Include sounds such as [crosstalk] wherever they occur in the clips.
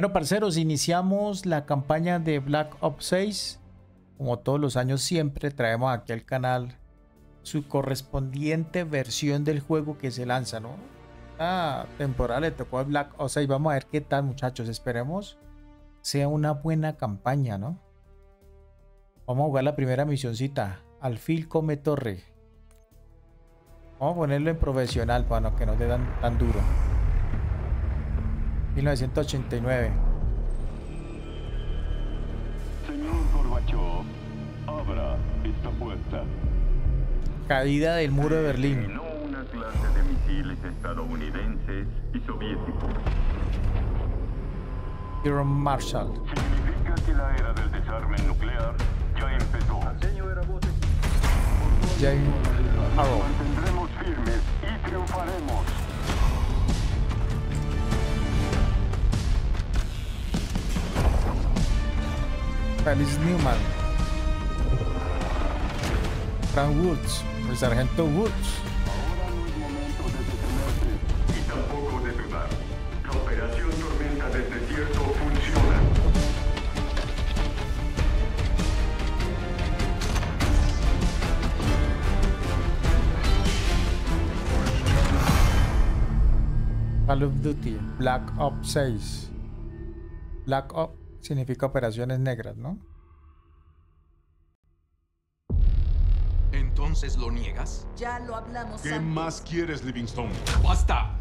Bueno, parceros, iniciamos la campaña de Black Ops 6. Como todos los años siempre traemos aquí al canal su correspondiente versión del juego que se lanza, ¿no? Ah, temporada le tocó a Black Ops 6. Vamos a ver qué tal, muchachos. Esperemos sea una buena campaña, ¿no? Vamos a jugar la primera misioncita. Alfil come torre. Vamos a ponerlo en profesional para que no te dan tan duro. 1989. Señor Gorbachev, abra esta puerta. Caída del muro de Berlín. Terminó una clase de misiles estadounidenses y soviéticos. Jerome Marshall. Significa que la era del desarme nuclear ya empezó. James Arrow. Mantendremos firmes y triunfaremos. Felix Newman. Frank Woods. El sargento Woods. Ahora no es momento de detenerse y tampoco de dudar. La operación Tormenta del Desierto funciona. Call of Duty. Black Ops 6. Black Ops significa operaciones negras, ¿no? ¿Entonces lo niegas? Ya lo hablamos ¿Qué antes. más quieres, Livingstone? ¡Basta!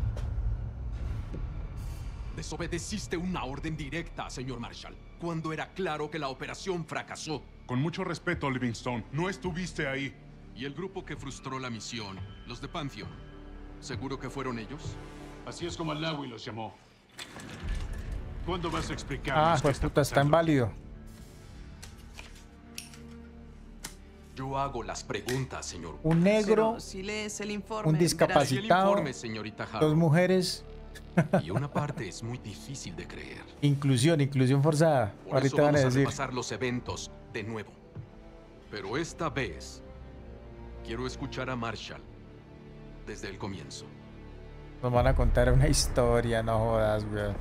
Desobedeciste una orden directa, señor Marshall, cuando era claro que la operación fracasó. Con mucho respeto, Livingstone, no estuviste ahí. Y el grupo que frustró la misión, los de Pantheon, ¿seguro que fueron ellos? Así es como Alawi los llamó. ¿Cuándo vas a explicar? Ah, pues puta, está inválido. Yo hago las preguntas, señor. Un negro, Pero si lees el informe, un Y el discapacitado, informe, señorita dos mujeres. Y una parte es muy difícil de creer. [laughs] Inclusión, inclusión forzada. Por eso Ahorita van a vamos a decir. repasar los eventos de nuevo. Pero esta vez quiero escuchar a Marshall desde el comienzo. Nos van a contar una historia, no jodas, güey.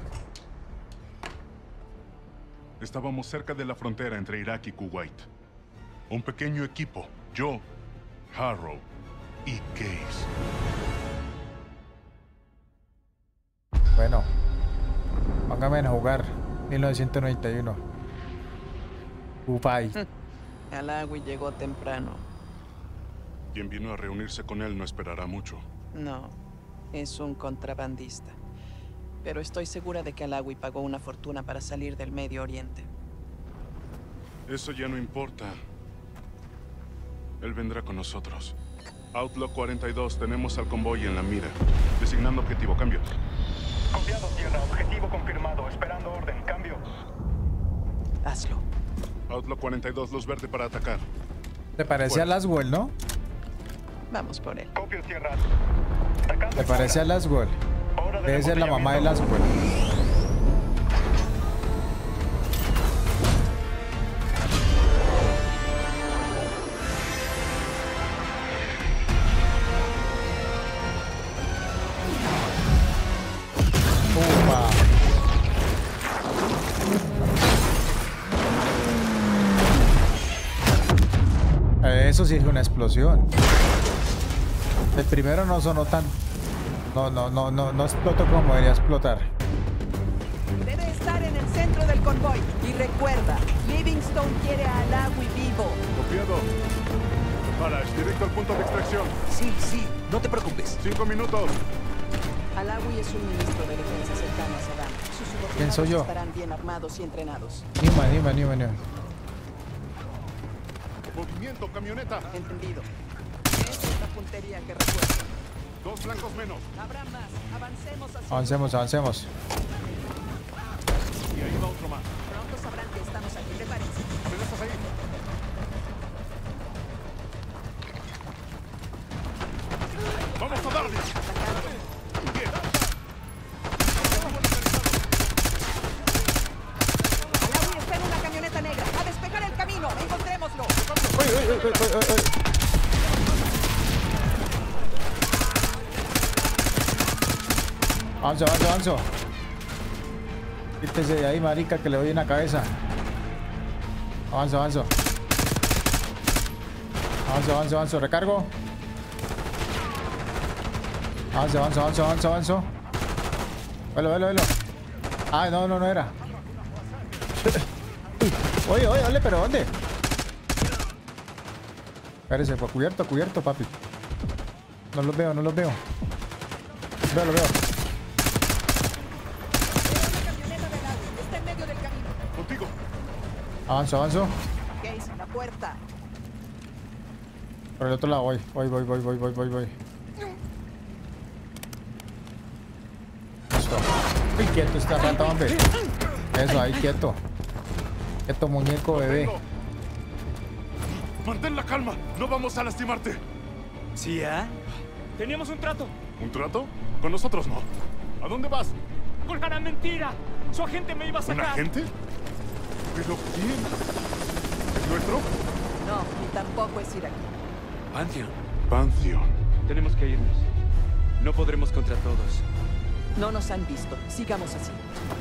Estábamos cerca de la frontera entre Irak y Kuwait. Un pequeño equipo, yo, Harrow y Case. Bueno, póngame a jugar. 1991. Ufay. Alawi llegó temprano. Quien vino a reunirse con él no esperará mucho. No, es un contrabandista. Pero estoy segura de que Alawi pagó una fortuna para salir del Medio Oriente. Eso ya no importa. Él vendrá con nosotros. Outlaw 42, tenemos al convoy en la mira. Designando objetivo, cambio. Copiado tierra, objetivo confirmado, esperando orden, cambio. Hazlo. Outlaw 42, luz verde para atacar. ¿Te parece a Laswell, no? Vamos por él. Copio tierra. Atacando ¿Te parece a Laswell? Debe ser la mamá de. Laswell. Upa. Eso sí es una explosión. El primero no sonó tan. No, no, no, no, no explotó como debería explotar. Debe estar en el centro del convoy. Y recuerda, Livingstone quiere a Alawi vivo. Copiado. Para, es directo al punto de extracción. Sí, sí, no te preocupes. Cinco minutos. Alawi es un ministro de defensa cercano a Saddam. Sus subordinados ¿Quién soy yo? estarán bien armados y entrenados. Newman, Newman, Newman, Newman. Movimiento, camioneta. Entendido. Esa es la puntería que recuerdo. Dos blancos menos. Habrá más. Avancemos hacia Avancemos, avancemos. Y ahí va otro más. Pronto sabrán que estamos aquí. Prepárense. ¿Amenazas ahí? ¡Vamos a darle! Bien. Alawi está en una camioneta negra. A despejar el camino. Encontrémoslo. Uy, uy, uy, uy, uy, uy. Avanzo. Quítese de ahí, marica, que le doy en la cabeza. Avanzo, avanzo. Avanzo, avanzo, avanzo. Recargo. Avanzo, avanzo, avanzo, avanzo, avanzo. Velo, velo, velo. Ay, no, no, no era. [laughs] Oye, oye, oye, pero ¿dónde? Espérese, fue cubierto, cubierto, papi. No los veo, no los veo. Veo, lo veo. Está en medio del camino. Contigo. Avanzo, avanzo. Case, la puerta. Por el otro lado voy. Voy, voy, voy, voy, voy, voy, voy. Listo. Uy, quieto esta rata, hombre. Eso, ahí, quieto. Quieto, muñeco, bebé. Mantén la calma. No vamos a lastimarte. ¿Sí, ah? Teníamos un trato. ¿Un trato? Con nosotros no. ¿A dónde vas? Colgará mentira. Su agente me iba a ¿Un sacar. agente? ¿Pero quién? ¿Es nuestro? No, y tampoco es ir aquí. Pantheon. Pantheon. Tenemos que irnos. No podremos contra todos. No nos han visto. Sigamos así.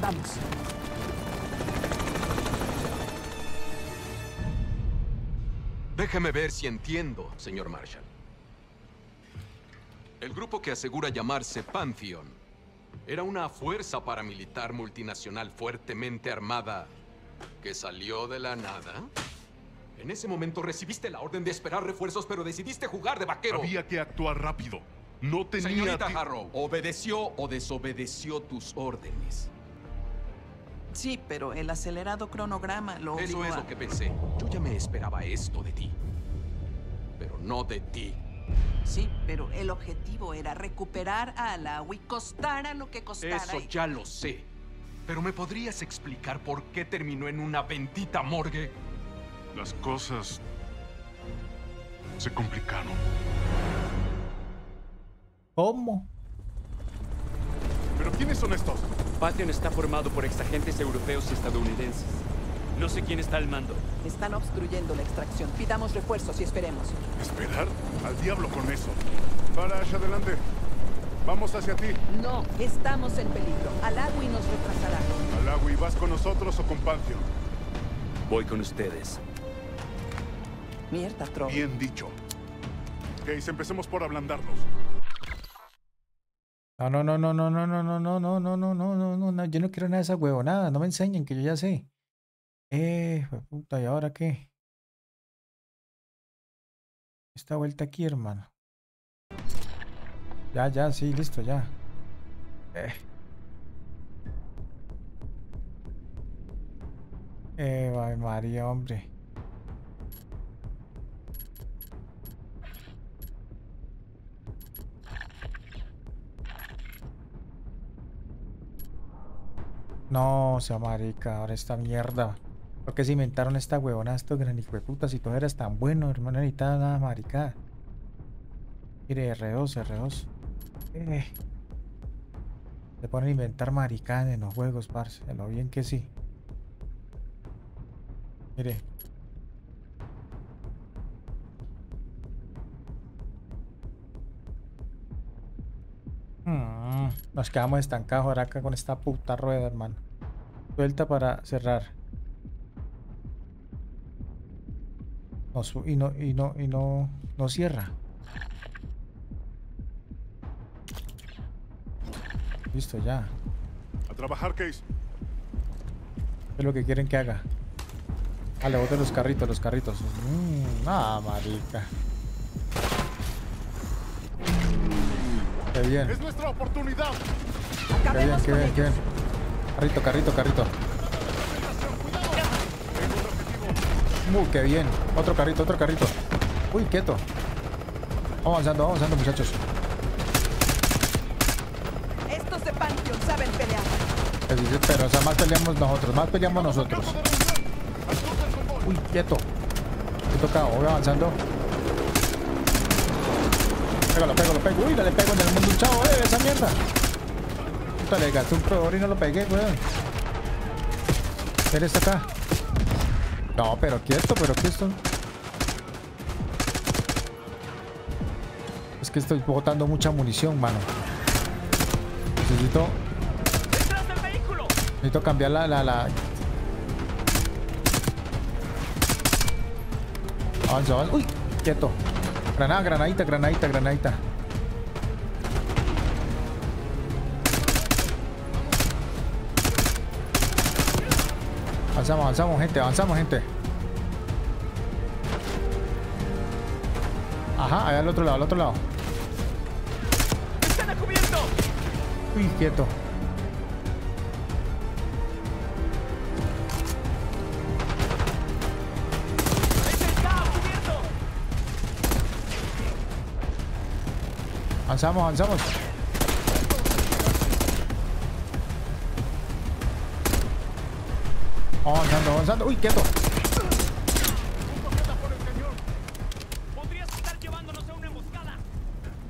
Vamos. Déjeme ver si entiendo, señor Marshall. El grupo que asegura llamarse Pantheon era una fuerza paramilitar multinacional fuertemente armada que salió de la nada. En ese momento recibiste la orden de esperar refuerzos, pero decidiste jugar de vaquero. Había que actuar rápido. No tenía... Señorita Harrow, ¿obedeció o desobedeció tus órdenes? Sí, pero el acelerado cronograma lo Eso obligó es a- lo que pensé. Yo ya me esperaba esto de ti. Pero no de ti. Sí, pero el objetivo era recuperar a Alawi, costara lo que costara. Eso y- ya lo sé. Pero ¿me podrías explicar por qué terminó en una bendita morgue? Las cosas... se complicaron. ¿Cómo? ¿Pero quiénes son estos? Pantheon está formado por exagentes europeos y estadounidenses. No sé quién está al mando. Están obstruyendo la extracción. Pidamos refuerzos y esperemos. ¿Esperar? Al diablo con eso. Para, hacia adelante. Vamos hacia ti. No, estamos en peligro. Alagui nos retrasará. Alawi, ¿vas con nosotros o con Pantheon? Voy con ustedes. Mierda, Tro. Bien dicho. Case, empecemos por ablandarlos. No, no, no, no, no, no, no, no, no, no, no, no, no, no, no, no, yo no quiero nada de esa huevonada, no me enseñen, que yo ya sé. Eh, puta, ¿y ahora qué? Esta vuelta aquí, hermano. Ya, ya, sí, listo, ya. Eh. Eh, ay, María, hombre. No, sea marica, ahora esta mierda. ¿Por qué se inventaron esta huevona estos gran putas si todo eras tan bueno, hermano? No necesitaba nada marica. Mire, R2, R2. Eh. Se ponen a inventar maricadas en los juegos, parce. Lo bien que sí. Mire. Mm, nos quedamos estancados ahora acá con esta puta rueda, hermano. Suelta para cerrar. No, y no, y no, y no, no cierra. Listo, ya. A trabajar, Case. ¿Qué es lo que quieren que haga? Ah, le boten los carritos, los carritos. Mm, ah, marica. Qué bien, ¡Es nuestra oportunidad! qué bien, qué bien, qué bien. Carrito, carrito, carrito. Uh, qué bien. Otro carrito, otro carrito. Uy, quieto. Vamos avanzando, vamos avanzando, muchachos. Estos de Pantheon saben pelear. Pero, o más peleamos nosotros, más peleamos nosotros. Uy, quieto. He tocado, voy avanzando. Pégalo, pégalo, pego. Uy, le pego en el mundo un chavo, eh, esa mierda. Puta, le gasté un proveedor y no lo pegué, weón. Él está acá. No, pero quieto, pero quieto. Es que estoy botando mucha munición, mano. Necesito. Necesito cambiar la, la, la... Avanza, avanza. Uy, quieto. Granada, granadita, granadita, granadita. Avanzamos, avanzamos, gente, avanzamos, gente. Ajá, allá al otro lado, al otro lado. ¡Están a cubierto! Uy, quieto. Avanzamos, avanzamos. Avanzando, avanzando. Uy, quieto. ¡Podrías estar llevándonos a una emboscada!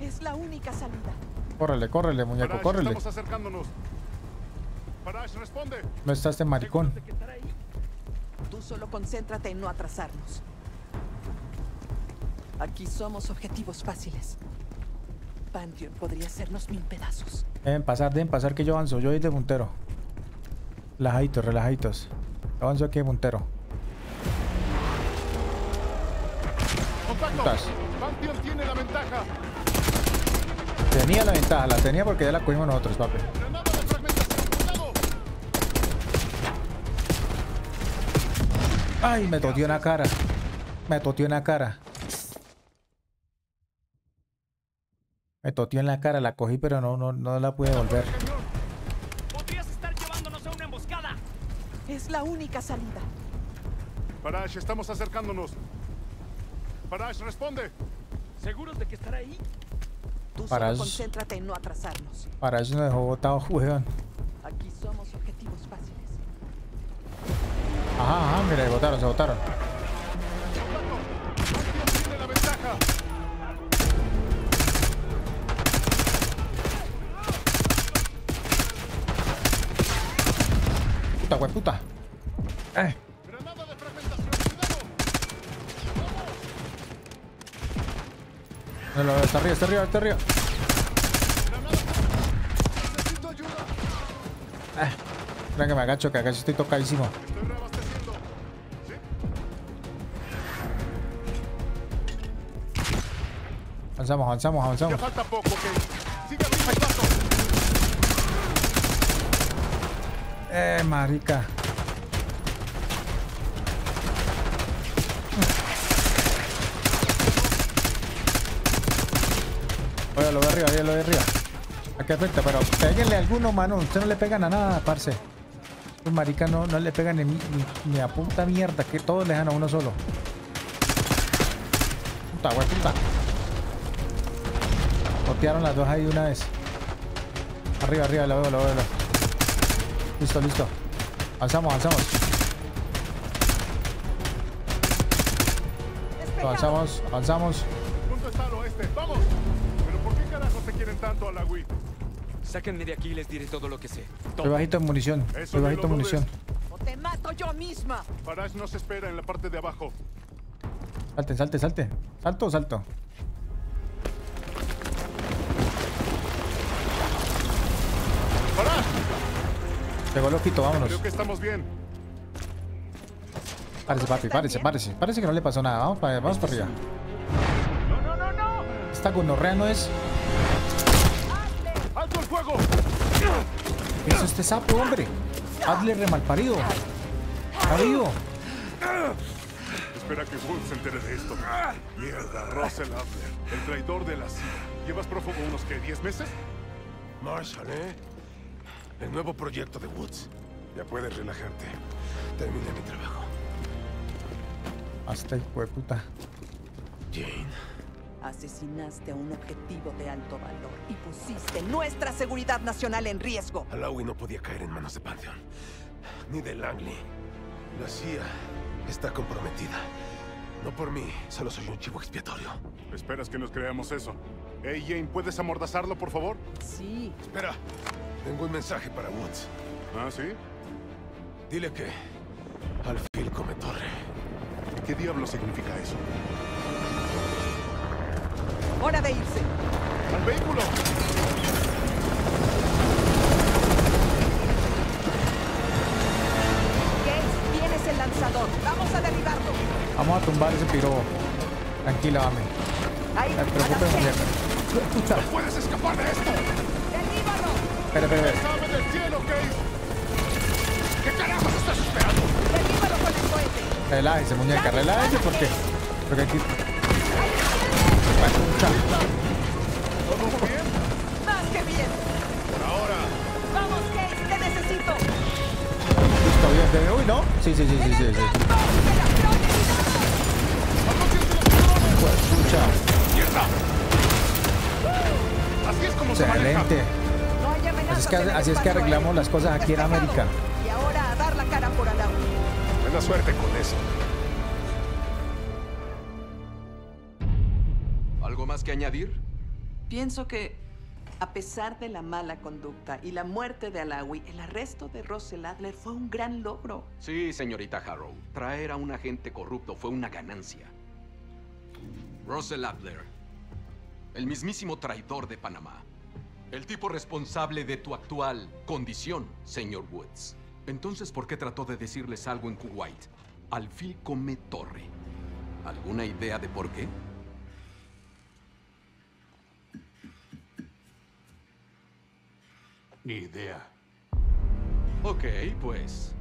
Es la única salida. Córrele, córrele, muñeco, Parash, córrele. estamos acercándonos. Parash, responde. No está este maricón. Tú solo concéntrate en no atrasarnos. Aquí somos objetivos fáciles. Pantheon podría hacernos mil pedazos. Deben pasar, deben pasar que yo avanzo. Yo voy de puntero. Relajaditos, relajaditos. Avanzo aquí de puntero. Pantheon tiene la ventaja. Tenía la ventaja, la tenía porque ya la cogimos nosotros, papi. Ay, me totió en la cara. Me totió en la cara. Me totió en la cara, la cogí, pero no, no, no la pude volver. ¡Podrías estar llevándonos a una emboscada! Es la única salida. Parash, estamos acercándonos. Parash, responde. ¿Seguros de que estará ahí? Tú Para solo concéntrate en no atrasarnos. Para eso nos dejó botado, [laughs] weón. Aquí somos objetivos fáciles. Ajá, ajá, mira, se botaron, se botaron. Puta, weón, puta. Eh, Granada de fragmentación. ¡Cuidado! no veo, está arriba, está arriba, está arriba. Necesito ayuda. Eh, espera que me agacho, que acá estoy tocadísimo. Estoy reabasteciendo. ¿Sí? Avanzamos, avanzamos, Ya avanzamos. falta poco, ok. Sigue el paso. Eh, marica. Oye, lo de arriba, oye, lo de arriba. Aquí afecta, pero péguenle a alguno, mano. Usted no le pegan a nada, parce. Los maricas no, no le pegan ni, ni, ni a puta mierda, que todos le dan a uno solo. Puta, wey, puta. Botearon las dos ahí una vez. Arriba, arriba, lo veo, lo veo, lo veo. Listo, listo. Avanzamos, avanzamos. Despejado. Avanzamos, avanzamos. Punto está al oeste. ¡Vamos! ¿Pero por qué carajos te quieren tanto a la Wii? Sáquenme de aquí y les diré todo lo que sé. Estoy bajito en munición. Estoy bajito en munición. O te mato yo misma. Parash nos espera en la parte de abajo. Salte, salte, salte. ¿Salto o salto? Llegó loquito, vámonos. Creo que estamos bien. Párese, papi, párese, párese. Parece que no le pasó nada. Vamos para, vamos para arriba. ¡No, no, no, no! Esta gonorrea no es. ¡Alto el fuego! ¿Qué es este sapo, hombre? Hazle remalparido. Está vivo. Espera que Wood se entere de esto. Mierda, Russell Adler, el traidor de la CIA. ¿Llevas prófugo unos, qué, 10 meses? Marshall, ¿eh? El nuevo proyecto de Woods. Ya puedes relajarte. Terminé mi trabajo. Hasta hijo de puta. Jane. Asesinaste a un objetivo de alto valor y pusiste nuestra seguridad nacional en riesgo. Alawi no podía caer en manos de Pantheon. Ni de Langley. La CIA está comprometida. No por mí, solo soy un chivo expiatorio. ¿Esperas que nos creamos eso? Hey, Jane, ¿puedes amordazarlo, por favor? Sí, Espera, tengo un mensaje para Woods. ¿Ah, sí? Dile que... Alfil come torre. ¿Qué diablo significa eso? ¡Hora de irse! ¡Al vehículo! Gates, tienes el lanzador. ¡Vamos a derribarlo! Vamos a tumbar ese piro. Tranquila, Ame. Ahí, no te preocupes, ¡No puedes escapar de esto! Espera, espera. ¿Qué carajos estás esperando? ¡Derríbalo con el cohete! Relájese, muñeca, relájese porque. Porque aquí. Puta. ¿Todo bien? ¡Más que bien! Por ahora. ¡Vamos, Case! ¡Te necesito! Listo, bien, bien. Uy, no. Sí, sí, sí, sí, sí. sí. Pues, pucha. ¡Mierda! Así es como se maneja. Excelente. Así es, que, así es arreglamos las cosas aquí en. América. Y ahora a dar la cara por Alawi. Buena suerte con eso. ¿Algo más que añadir? Pienso que, a pesar de la mala conducta y la muerte de Alawi, el arresto de Russell Adler fue un gran logro. Sí, señorita Harrow. Traer a un agente corrupto fue una ganancia. Russell Adler, el mismísimo traidor de Panamá. El tipo responsable de tu actual condición, señor Woods. Entonces, ¿por qué trató de decirles algo en Kuwait? Alfil come torre. ¿Alguna idea de por qué? Ni idea. Ok, pues.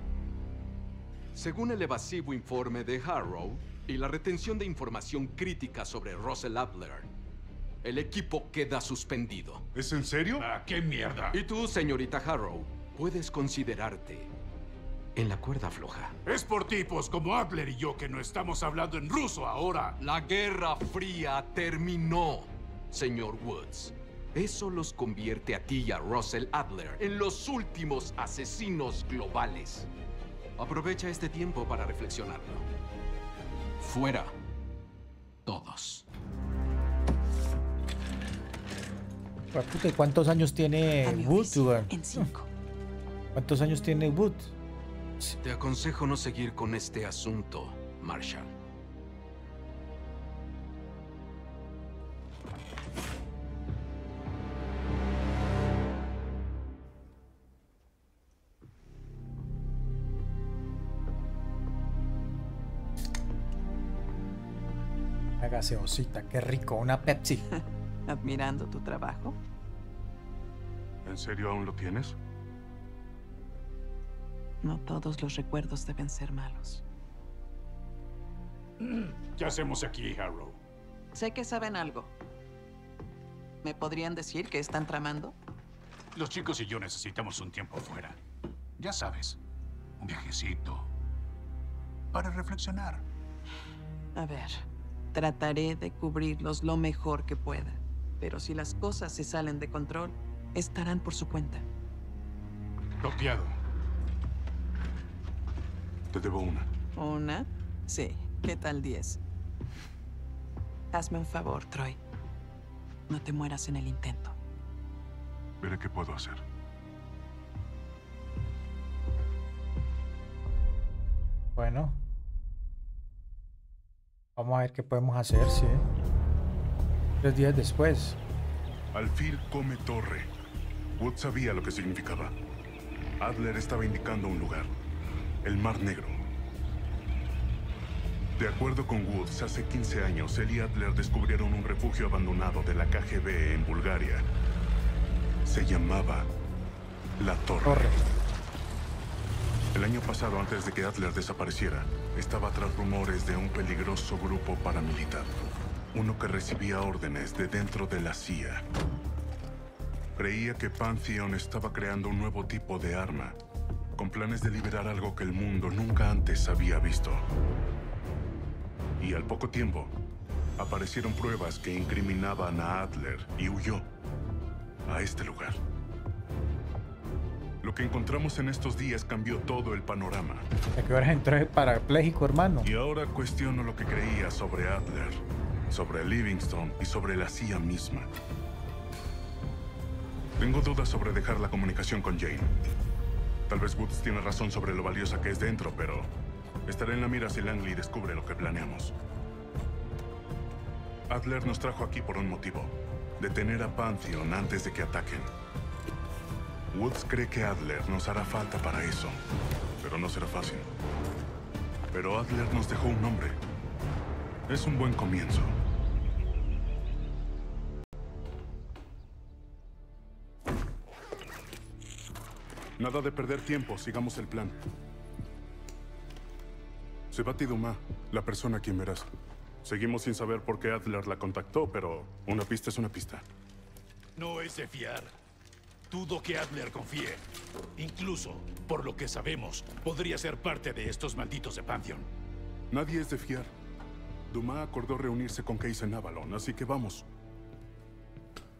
Según el evasivo informe de Harrow y la retención de información crítica sobre Russell Adler, el equipo queda suspendido. ¿Es en serio? Ah, qué mierda. Y tú, señorita Harrow, puedes considerarte en la cuerda floja. Es por tipos como Adler y yo que no estamos hablando en ruso ahora. La Guerra Fría terminó, señor Woods. Eso los convierte a ti y a Russell Adler en los últimos asesinos globales. Aprovecha este tiempo para reflexionarlo. Fuera. Todos. Puta, ¿y ¿Cuántos años tiene Wood, en cinco. ¿Cuántos años tiene Wood? Te aconsejo no seguir con este asunto, Marshall. Una gaseosita, qué rico, una Pepsi. [laughs] Admirando tu trabajo. ¿En serio aún lo tienes? No todos los recuerdos deben ser malos. [clears throat] ¿Qué hacemos aquí, Harrow? Sé que saben algo. ¿Me podrían decir qué están tramando? Los chicos y yo necesitamos un tiempo fuera. Ya sabes, un viajecito. Para reflexionar. A ver, trataré de cubrirlos lo mejor que pueda. Pero si las cosas se salen de control, estarán por su cuenta. Copiado. Te debo una. ¿Una? Sí. ¿Qué tal 10? Hazme un favor, Troy. No te mueras en el intento. Veré qué puedo hacer. Bueno. Vamos a ver qué podemos hacer, sí. Tres días después. Alfil come torre. Wood sabía lo que significaba. Adler estaba indicando un lugar. El Mar Negro. De acuerdo con Woods, hace 15 años, él y Adler descubrieron un refugio abandonado de la KGB en Bulgaria. Se llamaba La Torre. Torre. El año pasado, antes de que Adler desapareciera, estaba tras rumores de un peligroso grupo paramilitar. Uno que recibía órdenes de dentro de la CIA. Creía que Pantheon estaba creando un nuevo tipo de arma, con planes de liberar algo que el mundo nunca antes había visto. Y al poco tiempo, aparecieron pruebas que incriminaban a Adler y huyó a este lugar. Lo que encontramos en estos días cambió todo el panorama. ¿A qué hora entró el parapléjico, hermano? Y ahora cuestiono lo que creía sobre Adler, sobre Livingston y sobre la CIA misma. Tengo dudas sobre dejar la comunicación con Jane. Tal vez Woods tiene razón sobre lo valiosa que es dentro, pero estaré en la mira si Langley descubre lo que planeamos. Adler nos trajo aquí por un motivo. Detener a Pantheon antes de que ataquen. Woods cree que Adler nos hará falta para eso, pero no será fácil. Pero Adler nos dejó un nombre. Es un buen comienzo. Nada de perder tiempo, sigamos el plan. Sebati Duma, la persona a quien verás. Seguimos sin saber por qué Adler la contactó, pero una pista es una pista. No es de fiar. Dudo que Adler confíe. Incluso, por lo que sabemos, podría ser parte de estos malditos de Pantheon. Nadie es de fiar. Duma acordó reunirse con Case en Avalon, así que vamos.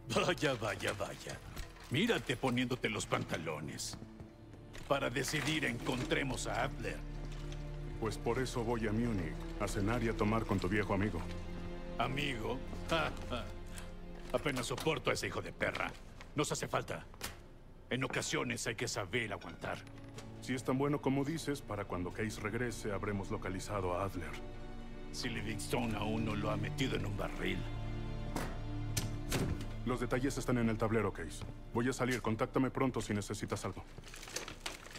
Vaya, vaya, vaya. Mírate poniéndote los pantalones. Para decidir encontremos a Adler. Pues por eso voy a Múnich, a cenar y a tomar con tu viejo amigo. ¿Amigo? Ja, ja. Apenas soporto a ese hijo de perra. Nos hace falta. En ocasiones hay que saber aguantar. Si es tan bueno como dices, para cuando Case regrese habremos localizado a Adler. Si Livingstone aún no lo ha metido en un barril. Los detalles están en el tablero, Case. Voy a salir, contáctame pronto si necesitas algo.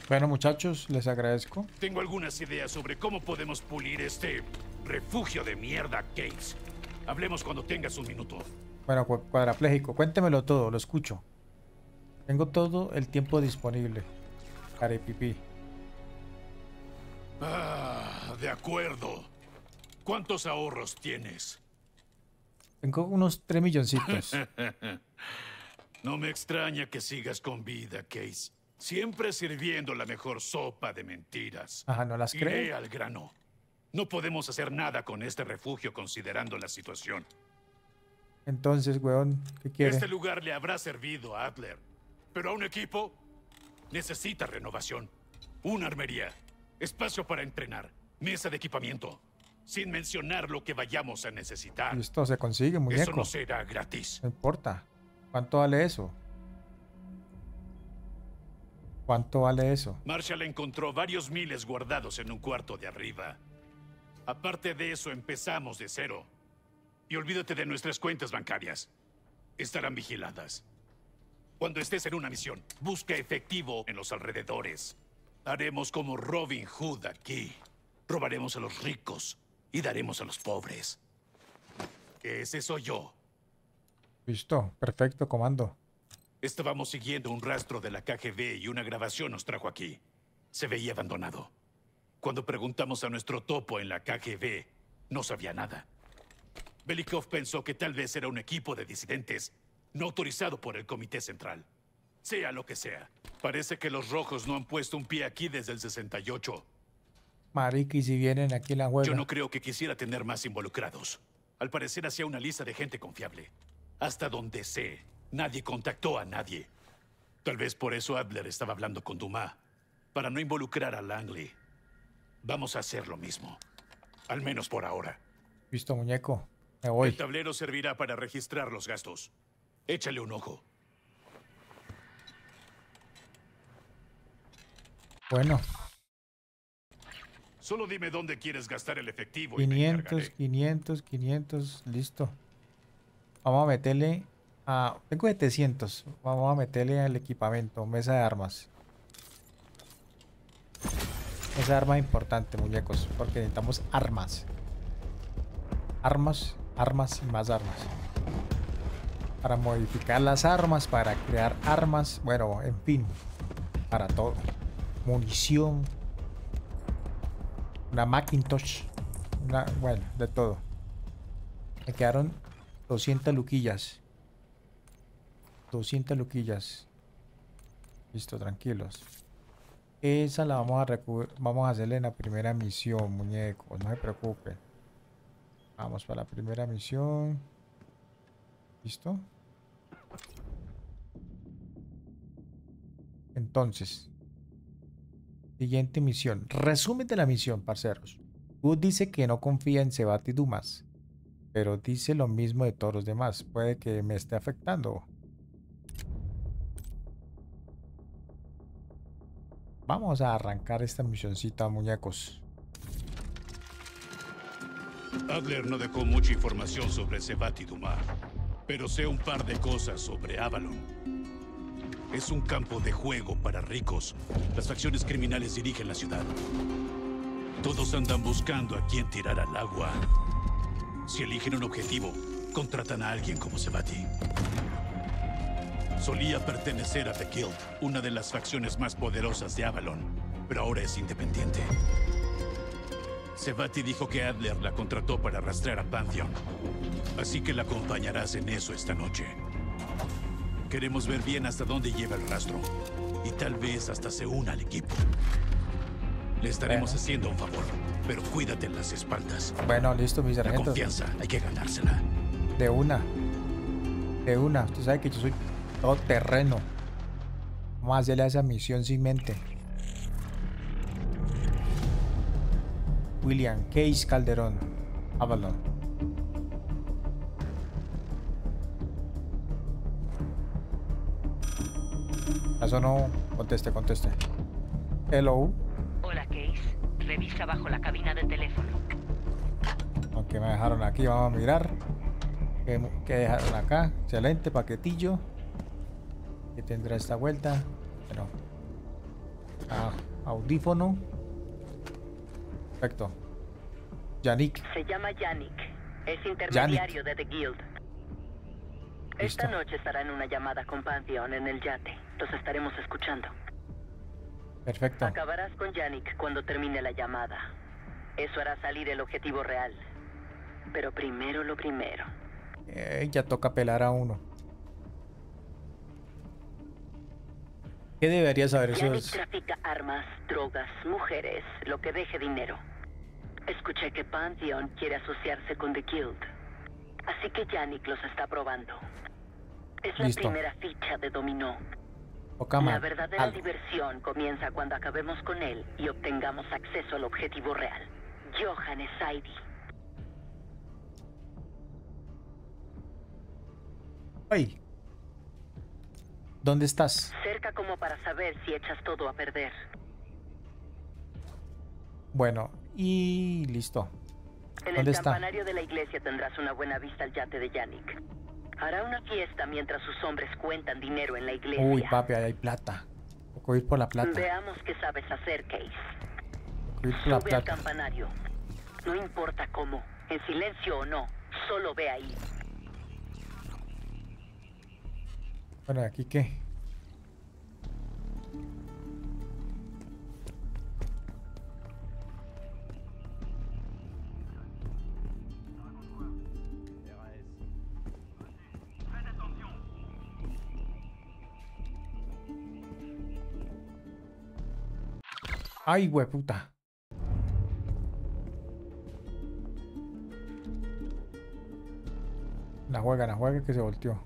Bueno, muchachos, les agradezco. Tengo algunas ideas sobre cómo podemos pulir este refugio de mierda, Case. Hablemos cuando tengas un minuto. Bueno, cu- cuadrapléjico, cuéntemelo todo, lo escucho. Tengo todo el tiempo disponible. Caripipí. Ah, de acuerdo. ¿Cuántos ahorros tienes? Tengo unos 3 milloncitos. [laughs] No me extraña que sigas con vida, Case. Siempre sirviendo la mejor sopa de mentiras. Ajá, ¿no las Iré cree? al grano. No podemos hacer nada con este refugio considerando la situación. Entonces, weón, ¿qué quiere? Este lugar le habrá servido a Adler. Pero a un equipo necesita renovación. Una armería, espacio para entrenar, mesa de equipamiento. Sin mencionar lo que vayamos a necesitar. Listo, se consigue, Eso muñeco. no será gratis. No importa. ¿Cuánto vale eso? ¿Cuánto vale eso? Marshall encontró varios miles guardados en un cuarto de arriba. Aparte de eso, empezamos de cero. Y olvídate de nuestras cuentas bancarias. Estarán vigiladas. Cuando estés en una misión, busca efectivo en los alrededores. Haremos como Robin Hood aquí. Robaremos a los ricos y daremos a los pobres. Ese soy yo. Listo, perfecto, comando. Estábamos siguiendo un rastro de la KGB y una grabación nos trajo aquí. Se veía abandonado. Cuando preguntamos a nuestro topo en la KGB, no sabía nada. Belikov pensó que tal vez era un equipo de disidentes no autorizado por el Comité Central. Sea lo que sea. Parece que los rojos no han puesto un pie aquí desde el 68. Marica, y si vienen aquí la Yo juega. no creo que quisiera tener más involucrados. Al parecer hacía una lista de gente confiable. Hasta donde sé, nadie contactó a nadie. Tal vez por eso Adler estaba hablando con Dumas, para no involucrar a Langley. Vamos a hacer lo mismo. Al menos por ahora. Listo, muñeco. Me voy. El tablero servirá para registrar los gastos. Échale un ojo. Bueno, Solo dime dónde quieres gastar el efectivo. y me 500, encargaré. 500, 500, listo. Vamos a meterle a... Tengo 700. Vamos a meterle al equipamiento, mesa de armas. Esa arma es importante, muñecos, porque necesitamos armas. Armas, armas y más armas. Para modificar las armas, para crear armas, bueno, en fin, para todo. Munición, una Macintosh, una, bueno, de todo. Me quedaron 200 luquillas. 200 luquillas. Listo, tranquilos. Esa la vamos a vamos a hacerle en la primera misión, muñecos, no se preocupen. Vamos para la primera misión. ¿Listo? Entonces, siguiente misión. Resumen de la misión, parceros. Wood dice que no confía en Sebat Dumas, pero dice lo mismo de todos los demás. Puede que me esté afectando. Vamos a arrancar esta misioncita, muñecos. Adler no dejó mucha información sobre Sebat Dumas, pero sé un par de cosas sobre Avalon. Es un campo de juego para ricos. Las facciones criminales dirigen la ciudad. Todos andan buscando a quién tirar al agua. Si eligen un objetivo, contratan a alguien como Sebati. Solía pertenecer a The Guild, una de las facciones más poderosas de Avalon, pero ahora es independiente. Sebati dijo que Adler la contrató para rastrear a Pantheon, así que la acompañarás en eso esta noche. Queremos ver bien hasta dónde lleva el rastro, y tal vez hasta se una al equipo. Le estaremos Bueno. haciendo un favor, pero cuídate en las espaldas. Bueno, listo, mi La sargento. confianza hay que ganársela. De una. De una. Usted sabe que yo soy todo terreno. Vamos a hacerle a esa misión sin mente. William Case Calderón. Avalon. Eso no. Conteste, conteste. Hello. Hola, Case. Revisa bajo la cabina de teléfono. Aunque me dejaron aquí, vamos a mirar. ¿Qué, qué dejaron acá? Excelente paquetillo. Que tendrá esta vuelta? Bueno. Ah, audífono. Perfecto. Yannick. Se llama Yannick. Es intermediario de The Guild. Esta noche estará en una llamada con Pantheon en el yate. Los estaremos escuchando. Perfecto. Acabarás con Yannick cuando termine la llamada. Eso hará salir el objetivo real. Pero primero lo primero. Eh, ya toca pelar a uno. ¿Qué debería saber eso? Yannick trafica armas, drogas, mujeres, lo que deje dinero. Escuché que Pantheon quiere asociarse con The Guild. Así que Yannick los está probando. Es la Listo. primera ficha de dominó. La verdadera al- diversión comienza cuando acabemos con él y obtengamos acceso al objetivo real. Johan Saidi. ¡Ay! ¿Dónde estás? Cerca como para saber si echas todo a perder. Bueno, y listo. En ¿Dónde el está? campanario de la iglesia tendrás una buena vista al yate de Yannick. Hará una fiesta mientras sus hombres cuentan dinero en la iglesia. Uy, papi, ahí hay plata. Toco ir por la plata. Veamos qué sabes hacer, Case. Por la Sube al plata. campanario. No importa cómo, en silencio o no, solo ve ahí. Bueno, ¿aquí qué? Ay, hueputa. La juega, la juega que se volteó.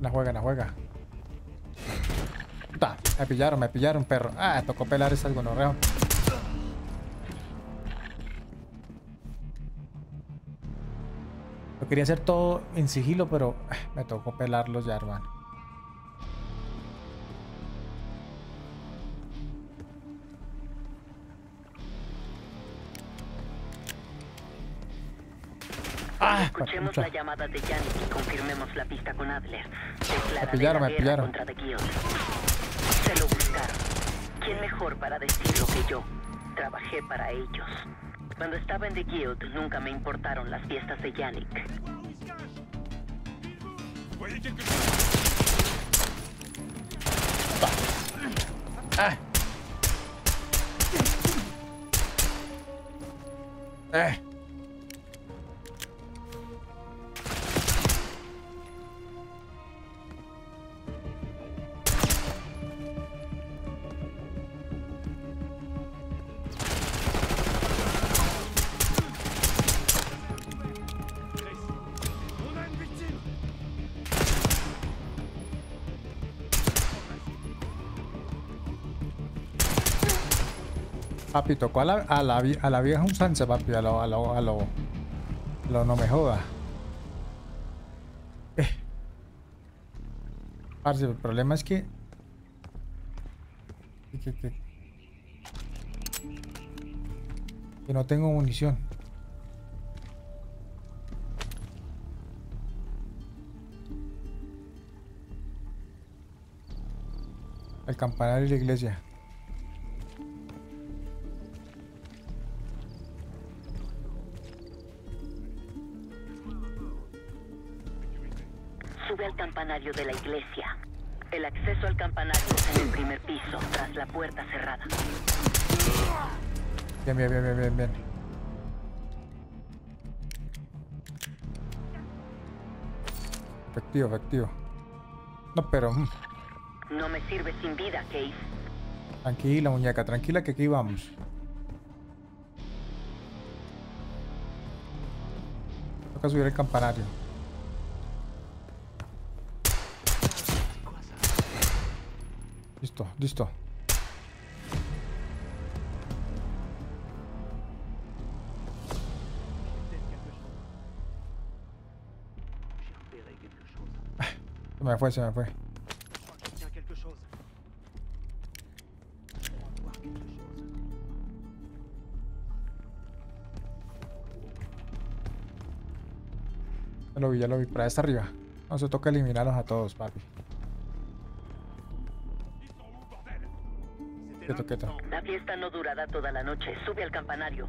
La juega, la juega. Me pillaron, me pillaron, perro. Ah, tocó pelar ese gonorreo. Lo quería hacer todo en sigilo, pero ah, me tocó pelarlos ya, hermano. Ah, Escuchemos la llamada de Yannick y confirmemos la pista con Adler. Declárale pillaron, la me pillaron. contra The Guild. ¿Quién mejor para decirlo que yo? Trabajé para ellos. Cuando estaba en The Guild nunca me importaron las fiestas de Yannick. Ah. Eh. Papi, tocó a la, a la, a la vieja un sanse, papi, a lo, a lo, a lo, no me joda. Eh. Parce, el problema es que... que- que- que- no tengo munición. El campanario de la iglesia. Iglesia. El acceso al campanario está en el primer piso, tras la puerta cerrada. Bien, bien, bien, bien, bien, bien. Efectivo, efectivo. No, pero... mm, No me sirve sin vida, Case. Tranquila, muñeca, tranquila que aquí vamos. Toca subir el campanario. Listo, listo. Se me fue, se me fue. Ya lo vi, ya lo vi. Por ahí está arriba. No se toca eliminarlos a todos, papi. La fiesta no durará toda la noche. Sube al campanario.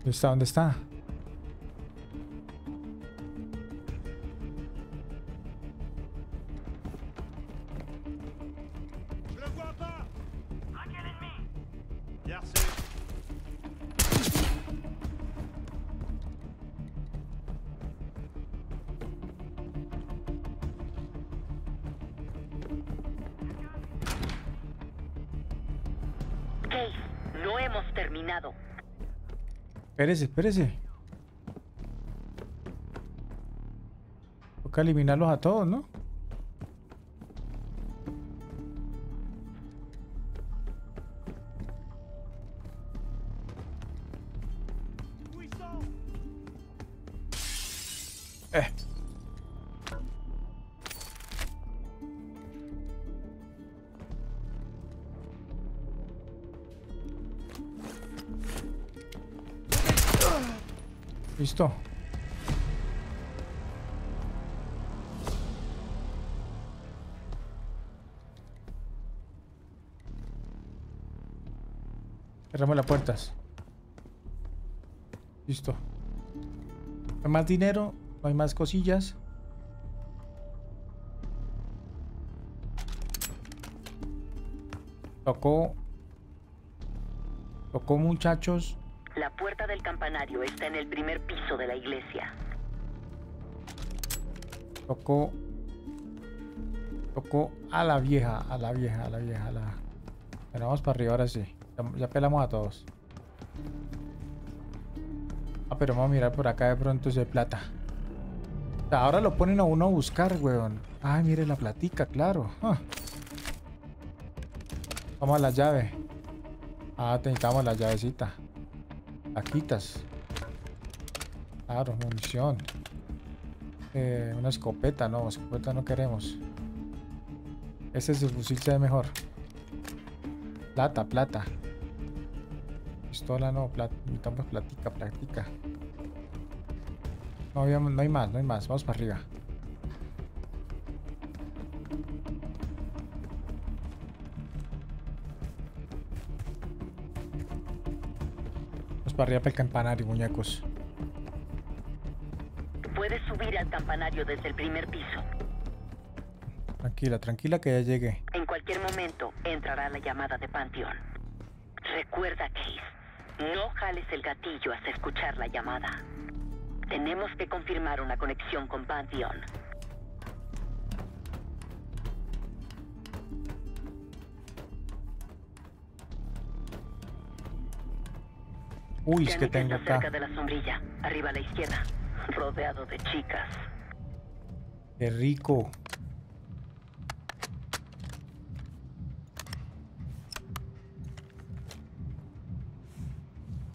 ¿Dónde está? ¿Dónde está? Espérese, espérese. Toca eliminarlos a todos, ¿no? Más dinero, no hay más cosillas. Tocó. Tocó muchachos. La puerta del campanario está en el primer piso de la iglesia. Tocó. Tocó a la vieja, a la vieja, a la vieja, a la. Bueno, vamos para arriba ahora sí. Ya, ya pelamos a todos. Ah, pero vamos a mirar por acá de pronto si hay plata. Ahora lo ponen a uno a buscar, weón. Ay, mire la platica, claro. Ah. Vamos a la llave. Ah, necesitamos la llavecita. Paquitas. Claro, munición. Eh, una escopeta, no, escopeta no queremos. Ese es el fusil, se ve mejor. Plata, plata. Pistola no, plata, necesitamos platica, platica. No, hay más, no hay más. Vamos para arriba. Vamos para arriba para el campanario, muñecos. Puedes subir al campanario desde el primer piso. Tranquila, tranquila que ya llegué. En cualquier momento entrará la llamada de Pantheon. Recuerda, Case, no jales el gatillo hasta escuchar la llamada. Tenemos que confirmar una conexión con Pantheon. Uy, es que tengo acá. cerca de la sombrilla, arriba a la izquierda, rodeado de chicas. Qué rico.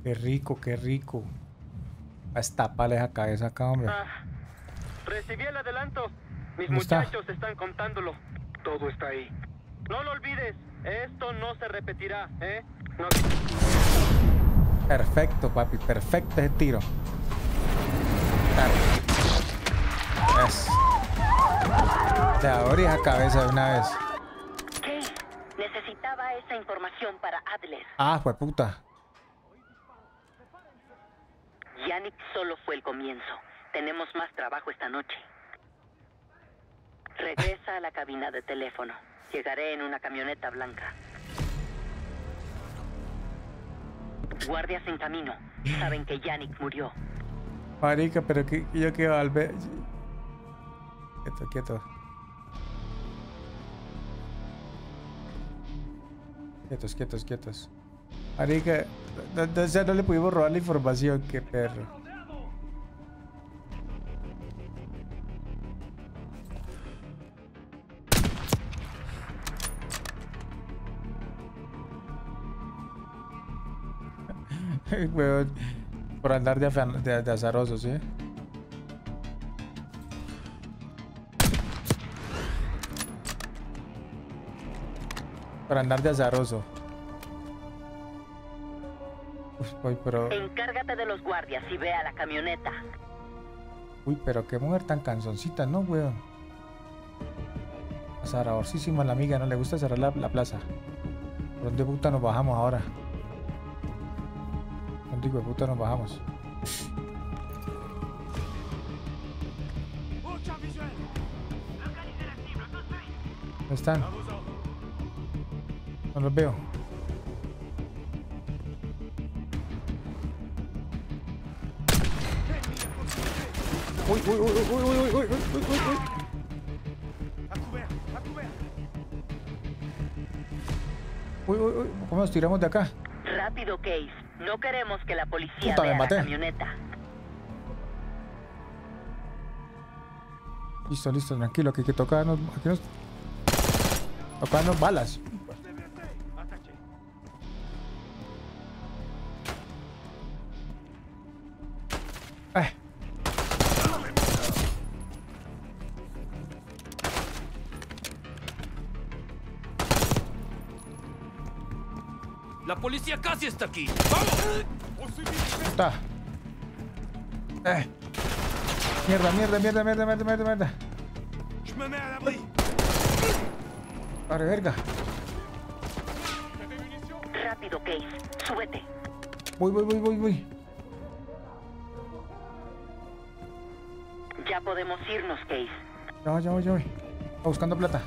Qué rico, qué rico. A estaparle esa cabeza acá, hombre. Ah, recibí el adelanto. Mis ¿Dónde está? muchachos están contándolo. Todo está ahí. No lo olvides. Esto no se repetirá, ¿eh? No- Perfecto, papi, perfecto ese tiro. Claro. Es. Le abrí esa cabeza de una vez. Case, necesitaba esa información para Adler. Ah, fue puta. Yannick solo fue el comienzo. Tenemos más trabajo esta noche. Regresa a la cabina de teléfono. Llegaré en una camioneta blanca. Guardias en camino. Saben que Yannick murió. Marica, pero que yo que al ver. Quieto, quieto. Quietos, quietos, quietos. Marica, no, no, le pudimos robar la información, qué perro. [laughs] Por andar de, afan- de, de ¿sí? Por andar de azaroso. Uy, pero, Encárgate de los guardias y ve a la camioneta. uy, pero qué mujer tan canzoncita, ¿no, weón? Azaradorcísima la amiga, ¿no? Le gusta cerrar la, la plaza. ¿Por dónde puta nos bajamos ahora? ¿Dónde hijo de puta nos bajamos? ¿Dónde están? No los veo. Uy, uy, uy, uy, uy, uy, uy, uy, uy, uy, uy. Uy, uy, uy, ¿cómo nos tiramos de acá? Rápido, Case. No queremos que la policía Puta, vea la camioneta. Listo, listo, tranquilo, que, que tocarnos, aquí nos... Tocarnos balas. Está aquí. ¡Vamos! Está. Eh. Mierda, mierda, mierda, mierda, mierda, mierda, mierda. Pare, verga. Rápido, Case. Súbete. Voy, voy, voy, voy, voy. Ya podemos irnos, Case. Ya voy, ya voy, ya voy. Está buscando plata.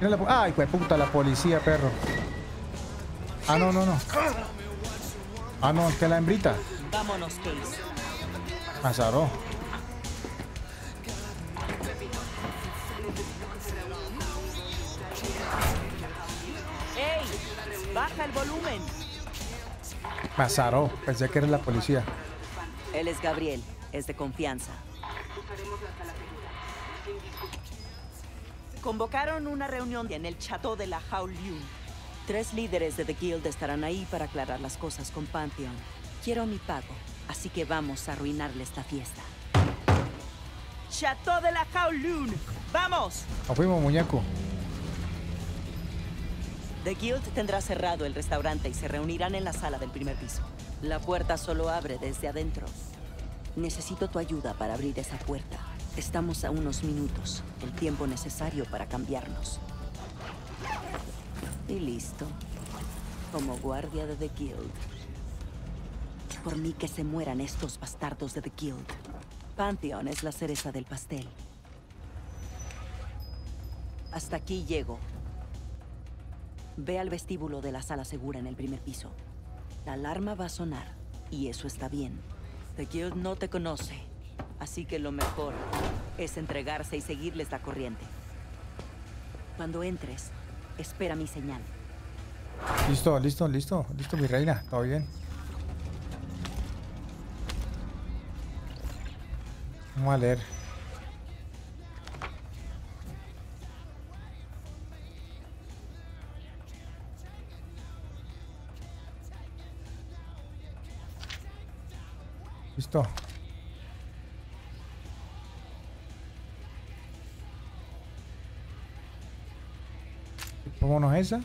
Mira la Ay, puta, la policía, perro. Ah, no, no, no. Ah, no, es que la hembrita. Vámonos, Case. Azaró. ¡Ey! ¡Baja el volumen! Azaró. Pensé que era la policía. Él es Gabriel. Es de confianza. Convocaron una reunión en el Chateau de la Haoliun. Tres líderes de The Guild estarán ahí para aclarar las cosas con Pantheon. Quiero mi pago, así que vamos a arruinarle esta fiesta. ¡Chateau de la Haoliun! ¡Vamos! Nos fuimos, muñeco. The Guild tendrá cerrado el restaurante y se reunirán en la sala del primer piso. La puerta solo abre desde adentro. Necesito tu ayuda para abrir esa puerta. Estamos a unos minutos, el tiempo necesario para cambiarnos. Y listo. Como guardia de The Guild. Por mí que se mueran estos bastardos de The Guild. Pantheon es la cereza del pastel. Hasta aquí llego. Ve al vestíbulo de la sala segura en el primer piso. La alarma va a sonar, y eso está bien. The Guild no te conoce, así que lo mejor es entregarse y seguirles la corriente. Cuando entres, espera mi señal. Listo, listo, listo, listo, mi reina, todo bien. Vamos a leer. Listo. Pongámonos esa.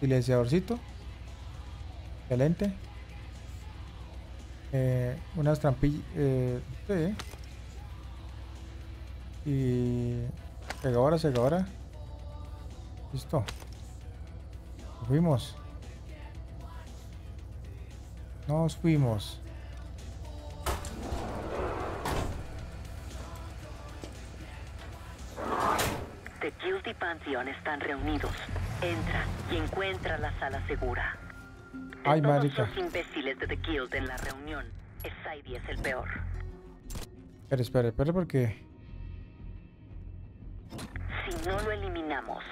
Silenciadorcito. Excelente. Eh, unas trampillas. Eh, sí. Y. Segadora, segadora. Listo. Nos fuimos. Nos fuimos. The Guild y Pantheon están reunidos. Entra y encuentra la sala segura. De Ay, todos marica. los imbéciles de The Guild en la reunión, Saidi es el peor. Espera, espera, espera, porque. Si no lo eliminamos,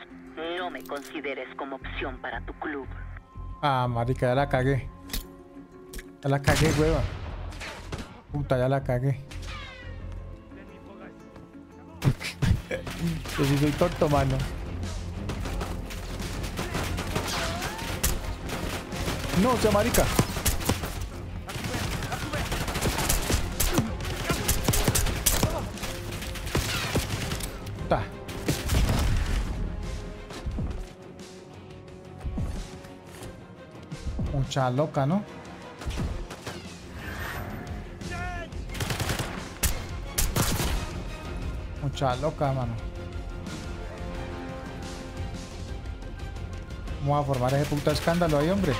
no me consideres como opción para tu club. Ah, marica, ya la cagué. Ya la cagué, hueva. Puta, ya la cagué. [laughs] Yo sí soy tonto, mano. No, sea marica. Mucha loca, ¿no? Mucha loca, mano. Vamos a formar ese puto escándalo ahí, hombre.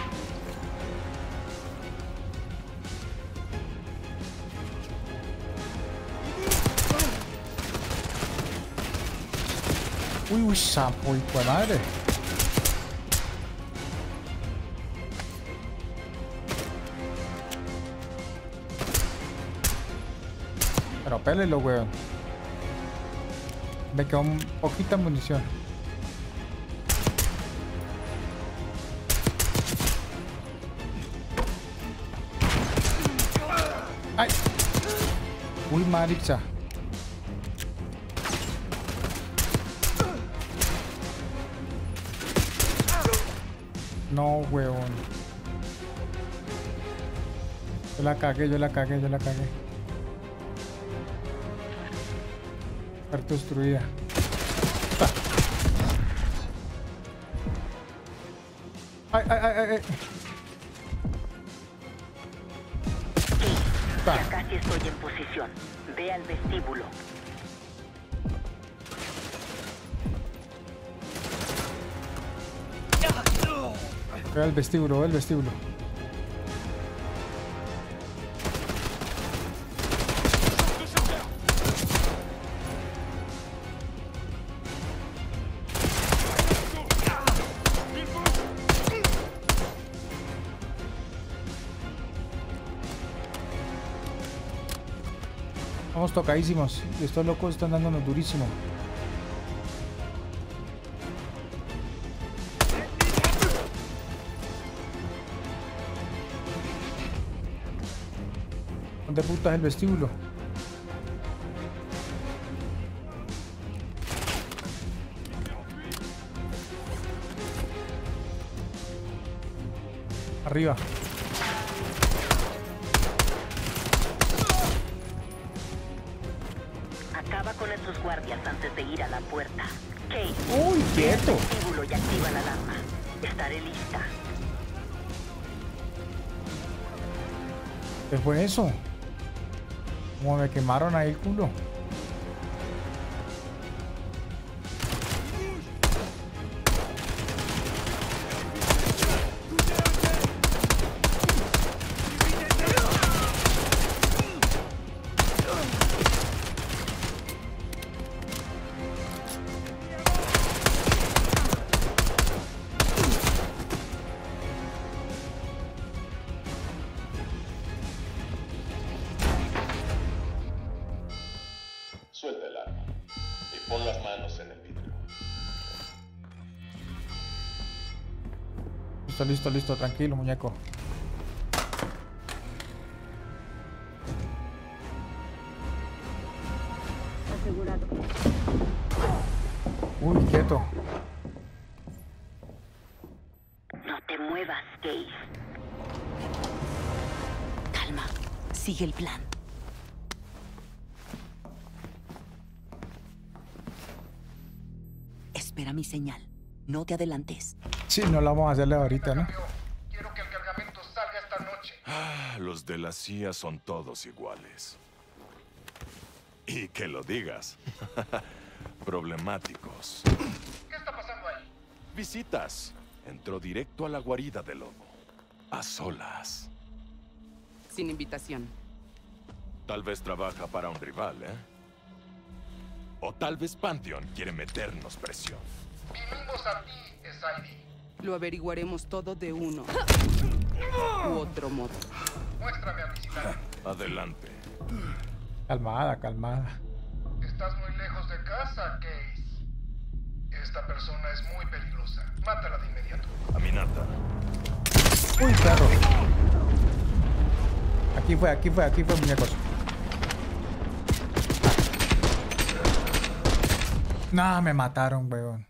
Uy, uy, sapo, hijo de madre. Pero pélelo, weón. Me quedó un poquita munición. ¡Ay! Uy, marica. No, weón. Yo la cagué, yo la cagué, yo la cagué. Parte destruida. Ay, ay, ay, ay, ay. Ya casi estoy en posición. Ve al vestíbulo. Ve al vestíbulo, ve al vestíbulo. Vamos tocadísimos. Estos locos están dándonos durísimo. ¿Dónde puta es el vestíbulo? Arriba. Acaba con esos guardias antes de ir a la puerta. Kate. Uy, quieto. Vestíbulo y activa la alarma. Estaré lista. ¿Qué fue eso? Como me quemaron ahí el culo. Listo, listo. Tranquilo, muñeco. Asegurado. Uy, quieto. No te muevas, Case. Calma. Sigue el plan. Espera mi señal. No te adelantes. Sí, no lo vamos a hacerle ahorita, ¿no? Quiero que el cargamento salga esta noche. Ah, los de la CIA son todos iguales. Y que lo digas. [laughs] Problemáticos. ¿Qué está pasando ahí? Visitas. Entró directo a la guarida del lobo. A solas. Sin invitación. Tal vez trabaja para un rival, ¿eh? O tal vez Pantheon quiere meternos presión. Vinimos a ti, Saidi. Lo averiguaremos todo de uno u otro modo. Muéstrame a visitar. Adelante. Calmada, calmada. Estás muy lejos de casa, Case. Esta persona es muy peligrosa. Mátala de inmediato. Aminata. Uy, perro. Aquí fue, aquí fue, aquí fue, muñecos. Nah, me mataron, weón.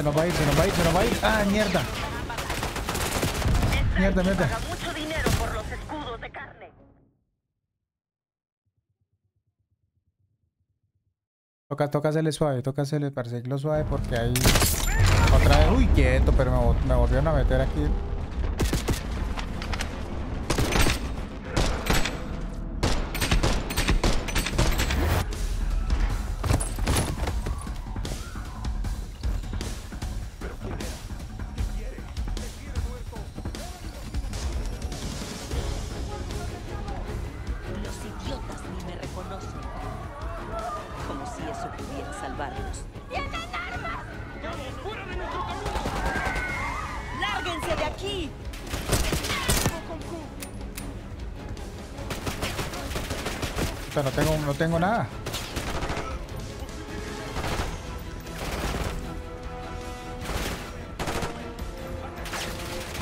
Se nos va a ir, se nos va a ir, se nos va a ir. Ah, mierda. Mierda, mierda. Toca, toca hacerle suave, toca hacerle perseguirlo suave porque ahí. Otra vez. Uy, quieto, pero me, me volvieron a meter aquí. Eso pudiera salvarlos. ¡Tienen armas! ¡Fuera de nuestro camino! ¡Lárguense de aquí! Puta, no tengo, no tengo nada.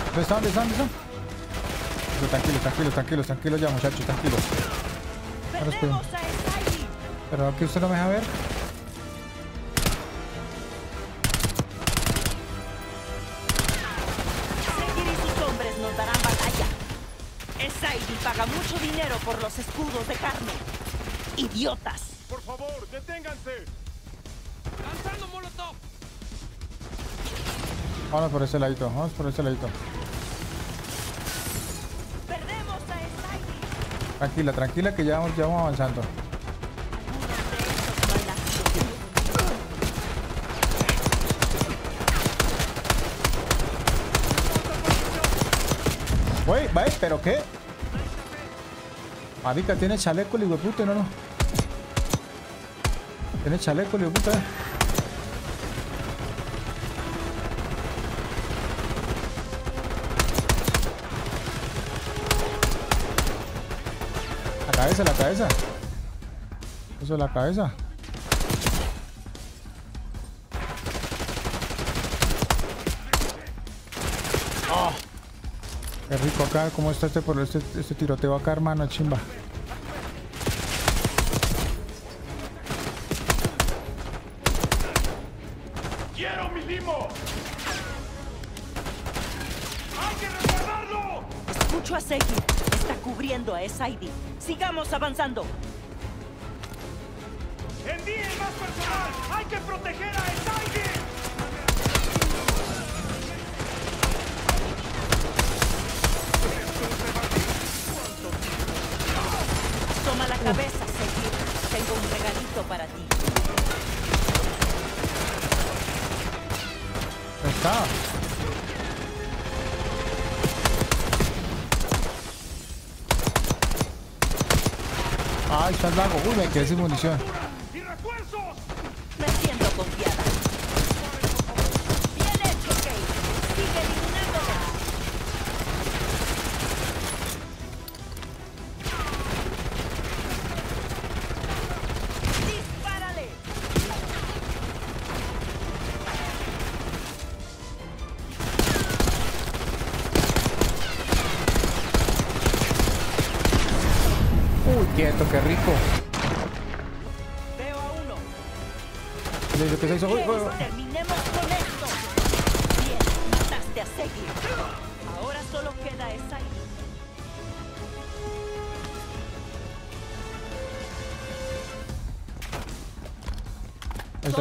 ¿Dónde están? ¿Dónde están? ¿Dónde están? Pero Tranquilos, tranquilos, tranquilos, tranquilos ya, muchachos, tranquilos. Puedo- Pero aquí usted no me deja ver. Paga mucho dinero por los escudos de carne. ¡Idiotas! Por favor, deténganse. ¡Lanzando molotov! Vamos por ese ladito, vamos por ese ladito. ¡Perdemos a Esaidi! Tranquila, tranquila que ya vamos, ya vamos avanzando. Wey, wey, ¿pero qué? Marica, tiene chaleco el hijueputa, no, no. Tiene chaleco el hijueputa. eh. La cabeza, la cabeza. Eso es la cabeza. Rico acá, ¿cómo está este, por este, este tiroteo acá, hermano? Chimba. ¡Quiero mi limo! ¡Hay que resguardarlo! Escucho a Segi. Está cubriendo a Esaidi. Sigamos avanzando. ¡Envíen más personal! ¡Hay que proteger a Toma la cabeza, Segi. Tengo un regalito. Para ti. Está. Ay, está el lago. Uy, me quedé sin munición.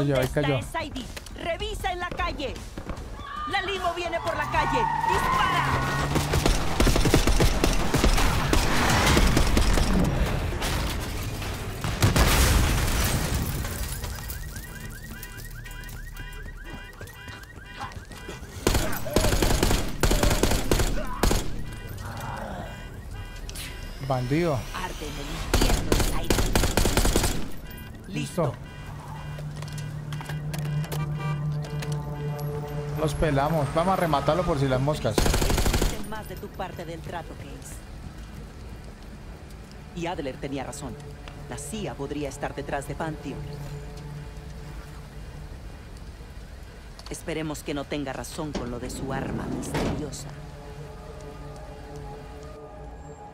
Cayó, ahí cayó. Revisa en la calle. La limo viene por la calle. ¡Dispara! Bandido. Listo. Los pelamos. Vamos a rematarlo por si las moscas. Más de tu parte del trato, Case. Y Adler tenía razón. La CIA podría estar detrás de Pantheon. Esperemos que no tenga razón con lo de su arma misteriosa.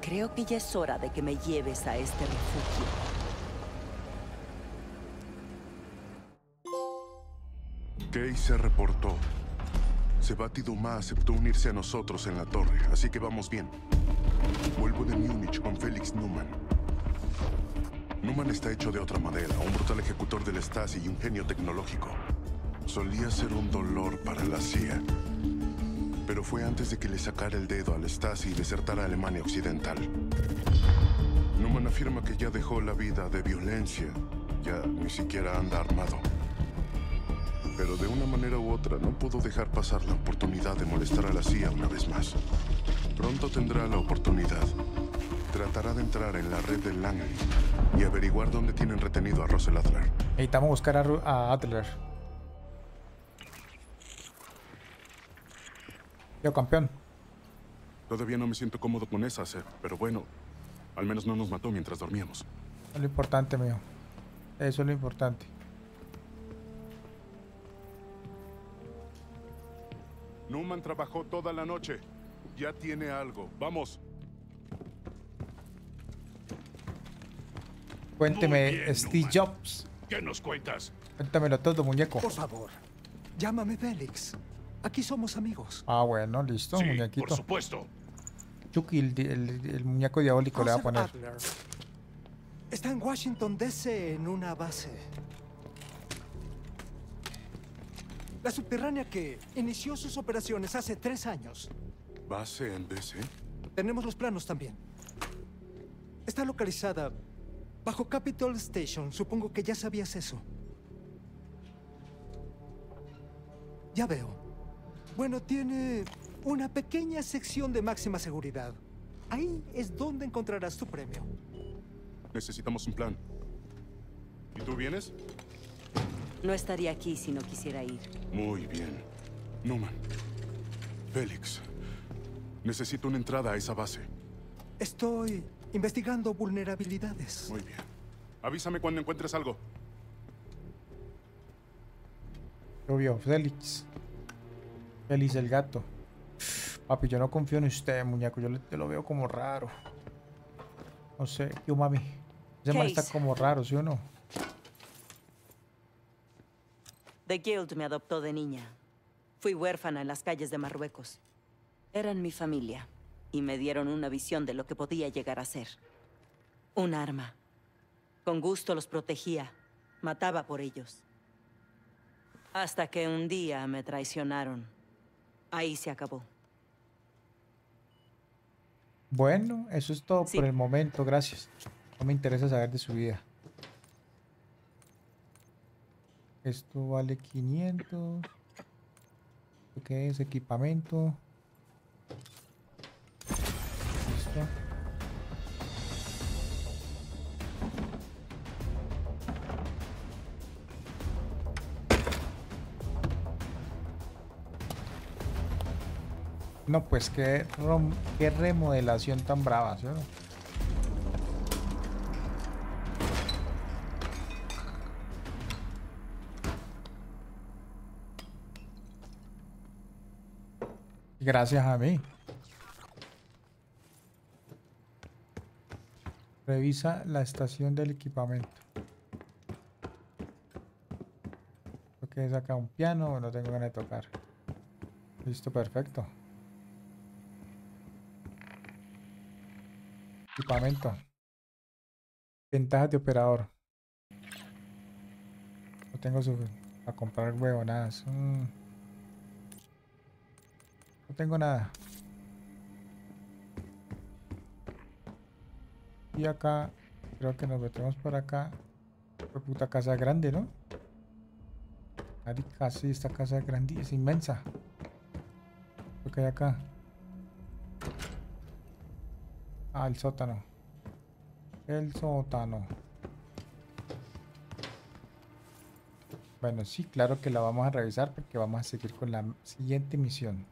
Creo que ya es hora de que me lleves a este refugio. Kay se reportó. Sebati Duma aceptó unirse a nosotros en la torre, así que vamos bien. Vuelvo de Múnich con Félix Numan. Numan está hecho de otra madera, un brutal ejecutor del Stasi y un genio tecnológico. Solía ser un dolor para la CIA. Pero fue antes de que le sacara el dedo al Stasi y desertara a Alemania Occidental. Numan afirma que ya dejó la vida de violencia. Ya ni siquiera anda armado. Pero de una manera u otra no pudo dejar pasar la oportunidad de molestar a la CIA una vez más. Pronto tendrá la oportunidad. Tratará de entrar en la red del Langley y averiguar dónde tienen retenido a Russell Adler. Necesitamos buscar a, Ru- a Adler. Yo, campeón. Todavía no me siento cómodo con esa, Seb, pero bueno, al menos no nos mató mientras dormíamos. Lo importante, mío. Eso es lo importante. Newman trabajó toda la noche. Ya tiene algo. Vamos. Cuénteme, bien, Steve Newman. Jobs. ¿Qué nos cuentas? Cuéntamelo todo, muñeco. Por favor, llámame Félix. Aquí somos amigos. Ah, bueno, listo, Sí, muñequito. por supuesto. Chucky, el, el- el muñeco diabólico le va a Joseph poner. Adler está en Washington, D.C. en una base. La subterránea que inició sus operaciones hace tres años. ¿Base en DC? Tenemos los planos también. Está localizada bajo Capitol Station. Supongo que ya sabías eso. Ya veo. Bueno, tiene una pequeña sección de máxima seguridad. Ahí es donde encontrarás tu premio. Necesitamos un plan. ¿Y tú vienes? No estaría aquí si no quisiera ir. Muy bien. Newman. Félix. Necesito una entrada a esa base. Estoy investigando vulnerabilidades. Muy bien. Avísame cuando encuentres algo. Obvio, Félix. Félix el gato. Papi, yo no confío en usted, muñeco. Yo, le- yo lo veo como raro. No sé, yo mami. Ese man está como raro, ¿sí o no? The Guild me adoptó de niña. Fui huérfana en las calles de Marruecos. Eran mi familia y me dieron una visión de lo que podía llegar a ser. Un arma. Con gusto los protegía. Mataba por ellos. Hasta que un día me traicionaron. Ahí se acabó. Bueno, eso es todo Sí. por el momento, gracias. No me interesa saber de su vida. Esto vale 500. ¿Qué es? Equipamiento. Listo. No, pues qué, qué remodelación tan brava, ¿sí? Gracias a mí. Revisa la estación del equipamiento. Ok, saca un piano, no tengo ganas de tocar. Listo, perfecto. Equipamiento. Ventajas de operador. No tengo su... a comprar huevonadas. Mm. No tengo nada. Y acá, creo que nos metemos por acá. Fue puta casa grande, ¿no? Marica, sí, esta casa es grande, es inmensa. Lo que hay acá. Ah, el sótano. El sótano. Bueno, sí, claro que la vamos a revisar porque vamos a seguir con la siguiente misión.